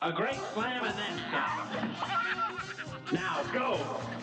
A great slam and then stop. Now go.